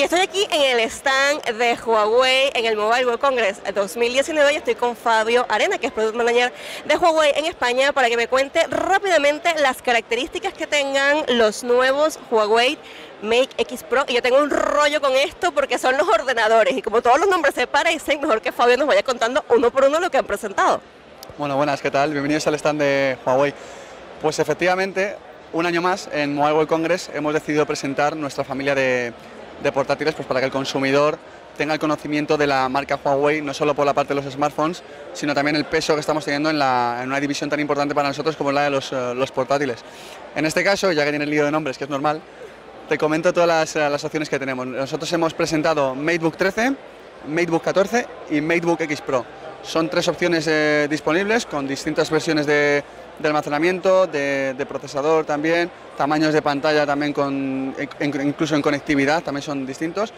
Y estoy aquí en el stand de Huawei en el Mobile World Congress 2019 y estoy con Fabio Arena, que es Product Manager de Huawei en España, para que me cuente rápidamente las características que tengan los nuevos Huawei Make X Pro. Y yo tengo un rollo con esto porque son los ordenadores y como todos los nombres se parecen, mejor que Fabio nos vaya contando uno por uno lo que han presentado. Bueno, buenas, ¿qué tal? Bienvenidos al stand de Huawei. Pues efectivamente, un año más en Mobile World Congress hemos decidido presentar nuestra familia de de portátiles pues para que el consumidor tenga el conocimiento de la marca Huawei, no solo por la parte de los smartphones, sino también el peso que estamos teniendo en, una división tan importante para nosotros como la de eh, los, portátiles. En este caso, ya que tiene el lío de nombres, que es normal, te comento todas las, opciones que tenemos. Nosotros hemos presentado MateBook 13, MateBook 14 y MateBook X Pro. Son tres opciones eh, disponibles con distintas versiones de, de almacenamiento, de, procesador también, tamaños de pantalla también con, incluso en conectividad también son distintos,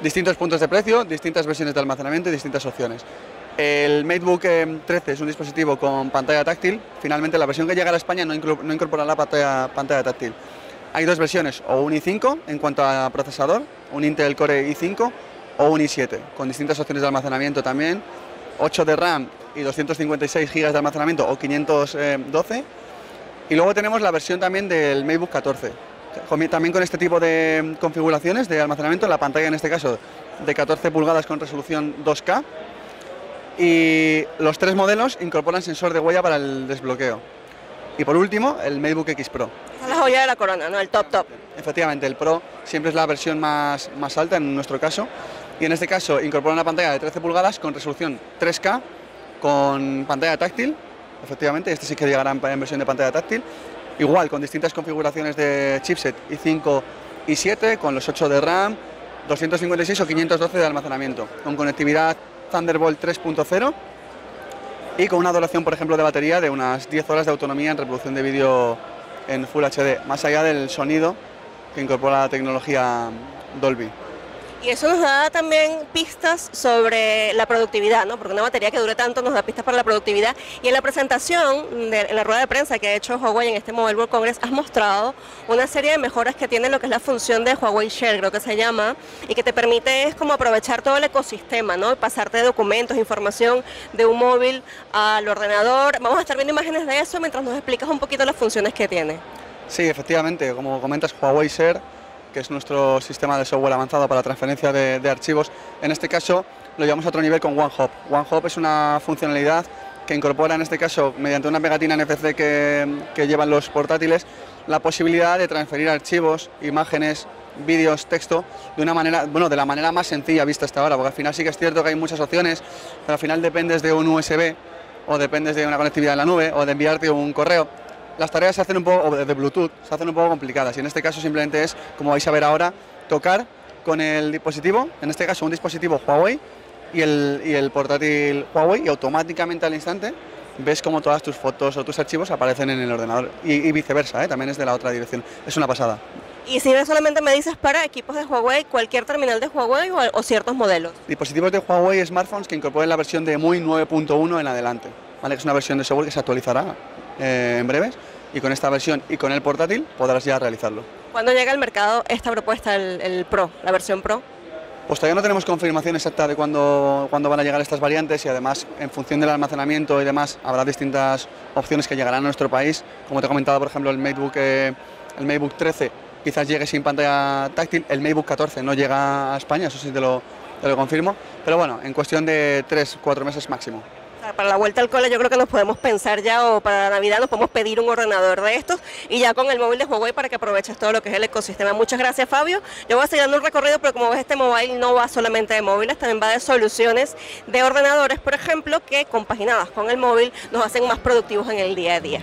distintos puntos de precio, distintas versiones de almacenamiento y distintas opciones. El MateBook 13 eh, es un dispositivo con pantalla táctil, finalmente la versión que llega a España no, incorpora la pantalla, pantalla táctil. Hay dos versiones, o un i5 en cuanto a procesador, un Intel Core i5 o un i7, con distintas opciones de almacenamiento también, 8 de RAM y 256 GB de almacenamiento o 512. Y luego tenemos la versión también del MacBook 14, también con este tipo de configuraciones de almacenamiento, la pantalla en este caso de 14 pulgadas con resolución 2K. Y los tres modelos incorporan sensor de huella para el desbloqueo. Y por último, el MacBook X Pro. la joya de la corona, ¿no? El top top. Efectivamente, el Pro siempre es la versión más, más alta en nuestro caso. Y en este caso incorpora una pantalla de 13 pulgadas con resolución 3K con pantalla táctil, efectivamente, este sí que llegará en versión de pantalla táctil, igual con distintas configuraciones de chipset i5 y 7, con los 8 de RAM, 256 o 512 de almacenamiento, con conectividad Thunderbolt 3.0 y con una duración, por ejemplo, de batería de unas 10 horas de autonomía en reproducción de vídeo en Full HD, más allá del sonido que incorpora la tecnología Dolby. Y eso nos da también pistas sobre la productividad, ¿no? Porque una batería que dure tanto nos da pistas para la productividad. Y en la presentación, de, en la rueda de prensa que ha hecho Huawei en este Mobile World Congress, has mostrado una serie de mejoras que tiene lo que es la función de Huawei Share, creo que se llama, y que te permite es como aprovechar todo el ecosistema, ¿no? Pasarte documentos, información de un móvil al ordenador. Vamos a estar viendo imágenes de eso mientras nos explicas un poquito las funciones que tiene. Sí, efectivamente, como comentas, Huawei Share que es nuestro sistema de software avanzado para transferencia de, archivos. En este caso lo llevamos a otro nivel con OneHop. OneHop es una funcionalidad que incorpora en este caso, mediante una pegatina NFC que, que llevan los portátiles, la posibilidad de transferir archivos, imágenes, vídeos, texto, de una manera, bueno, de la manera más sencilla vista hasta ahora, porque al final sí que es cierto que hay muchas opciones, pero al final dependes de un USB o dependes de una conectividad en la nube o de enviarte un correo las tareas se hacen un poco, de Bluetooth, se hacen un poco complicadas y en este caso simplemente es, como vais a ver ahora, tocar con el dispositivo, en este caso un dispositivo Huawei y el, y el portátil Huawei y automáticamente al instante ves como todas tus fotos o tus archivos aparecen en el ordenador y, viceversa, ¿eh? también es de la otra dirección. Es una pasada. Y si solamente me dices para equipos de Huawei, cualquier terminal de Huawei o, ciertos modelos. Dispositivos de Huawei smartphones que incorporen la versión de MUI 9.1 en adelante, ¿vale? que es una versión de software que se actualizará eh, en breves y con esta versión y con el portátil podrás ya realizarlo. ¿Cuándo llega al mercado esta propuesta, el, Pro, la versión Pro? Pues todavía no tenemos confirmación exacta de cuándo, cuándo, van a llegar estas variantes y además en función del almacenamiento y demás habrá distintas opciones que llegarán a nuestro país. Como te he comentado, por ejemplo, el MacBook, eh, el MacBook 13 quizás llegue sin pantalla táctil, el MacBook 14 no llega a España, eso sí te lo, te lo confirmo, pero bueno, en cuestión de 3-4 meses máximo para la vuelta al cole yo creo que nos podemos pensar ya o para Navidad nos podemos pedir un ordenador de estos y ya con el móvil de Huawei para que aproveches todo lo que es el ecosistema. Muchas gracias Fabio. Yo voy a seguir dando un recorrido, pero como ves este mobile no va solamente de móviles, también va de soluciones de ordenadores, por ejemplo, que compaginadas con el móvil nos hacen más productivos en el día a día.